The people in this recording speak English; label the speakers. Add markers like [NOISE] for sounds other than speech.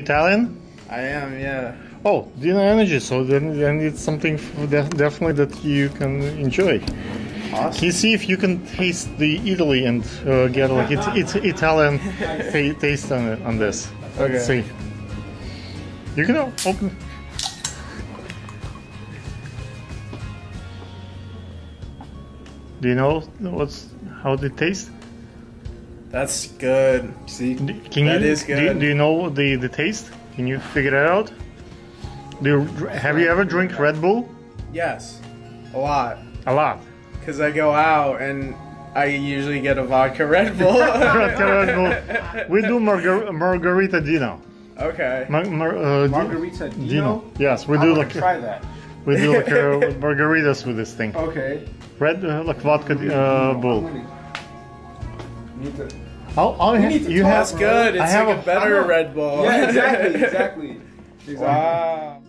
Speaker 1: Italian?
Speaker 2: I am, yeah.
Speaker 1: Oh, Dino Energy. So then, then it's something def- definitely that you can enjoy. Can
Speaker 2: Awesome.
Speaker 1: you see if you can taste the Italy and uh, get like it's, it's Italian [LAUGHS] ta- taste on it, on this? Let's
Speaker 2: Okay.
Speaker 1: see. You can open. Do you know what's how it tastes?
Speaker 2: That's good. See?
Speaker 1: D- Can
Speaker 2: That
Speaker 1: you
Speaker 2: is
Speaker 1: Do,
Speaker 2: good.
Speaker 1: do you know the the taste? Can you figure it out? Do you, have you ever drink Red Bull?
Speaker 2: Yes. A lot.
Speaker 1: A lot.
Speaker 2: Because I go out and I usually get a vodka Red Bull. [LAUGHS]
Speaker 1: Vodka Red Bull. We do margar- margarita Dino.
Speaker 2: okay.
Speaker 1: Mar- mar- uh,
Speaker 3: Margarita Dino.
Speaker 1: Dino. Yes, we
Speaker 3: I
Speaker 1: do like
Speaker 3: try that.
Speaker 1: we do like uh, [LAUGHS] margaritas with this thing.
Speaker 3: Okay.
Speaker 1: Red uh, like vodka uh, bull.
Speaker 3: Need to-
Speaker 1: I'll, I'll you have
Speaker 2: good.
Speaker 1: I have
Speaker 2: like a
Speaker 1: a-
Speaker 2: better
Speaker 3: know.
Speaker 2: Red Bull.
Speaker 3: Yeah, exactly, [LAUGHS] exactly. exactly.
Speaker 2: Wow.